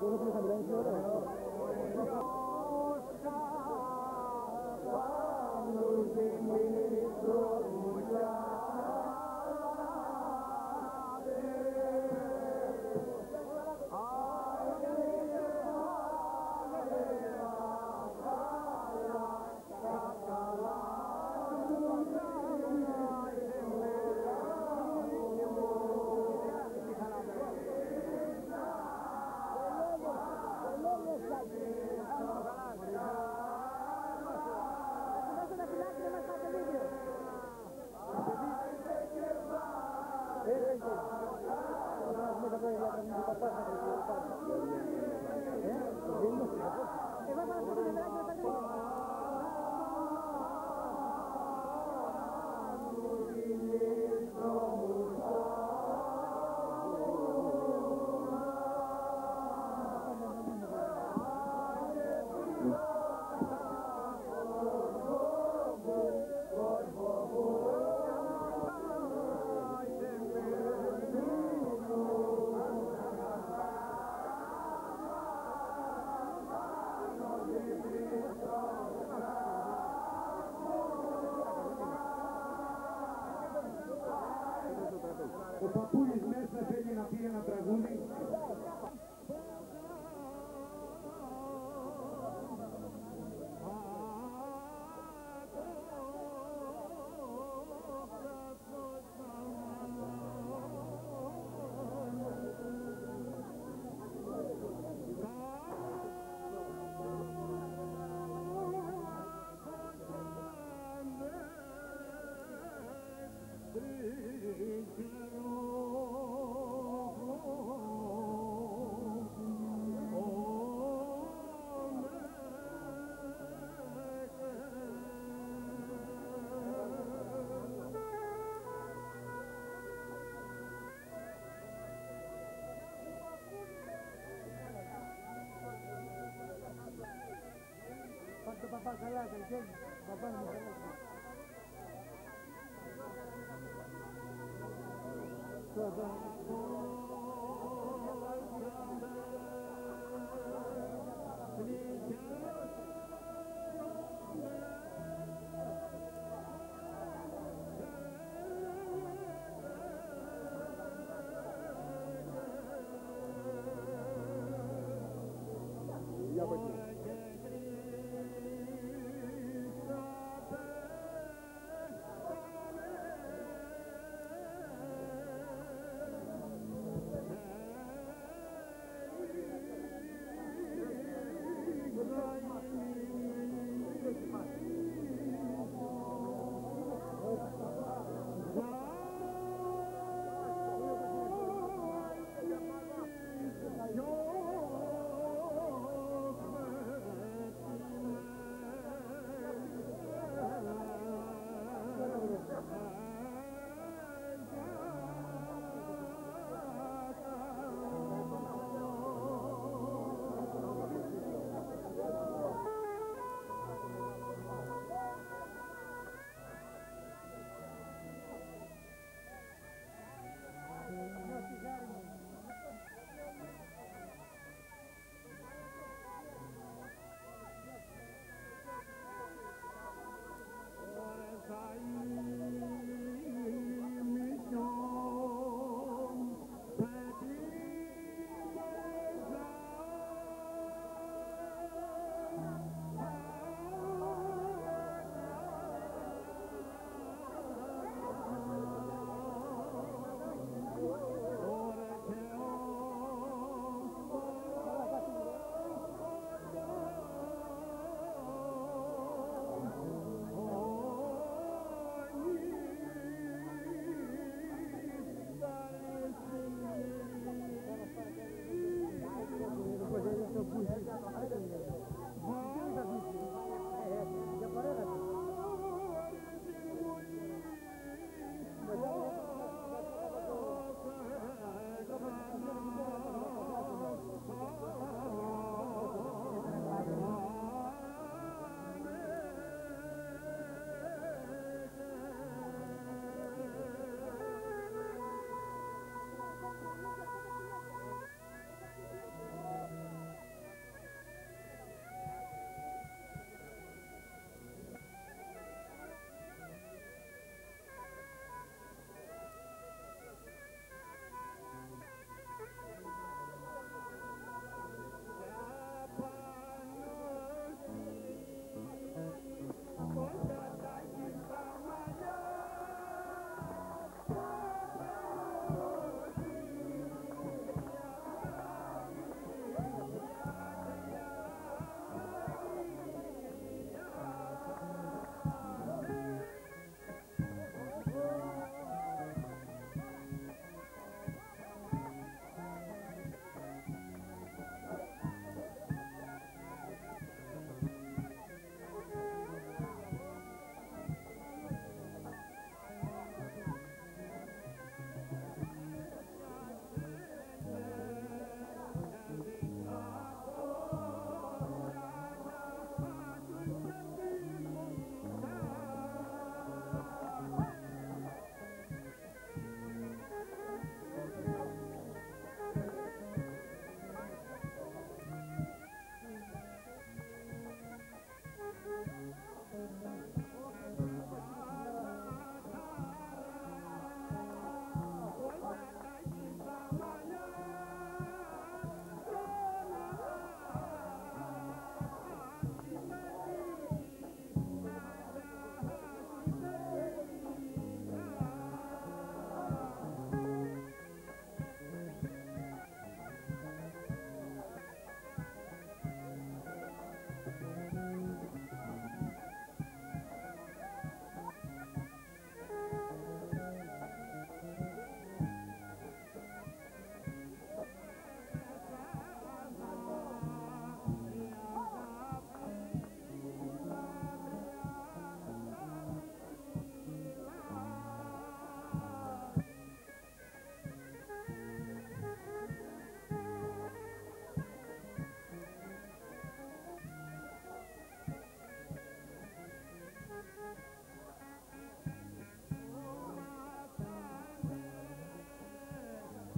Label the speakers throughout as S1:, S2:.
S1: Some 全部。tiran atrás. la Thank you.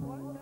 S1: One,